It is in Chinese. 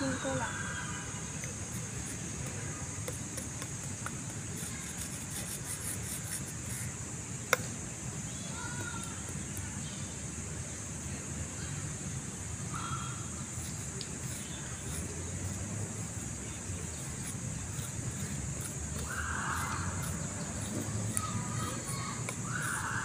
听歌了。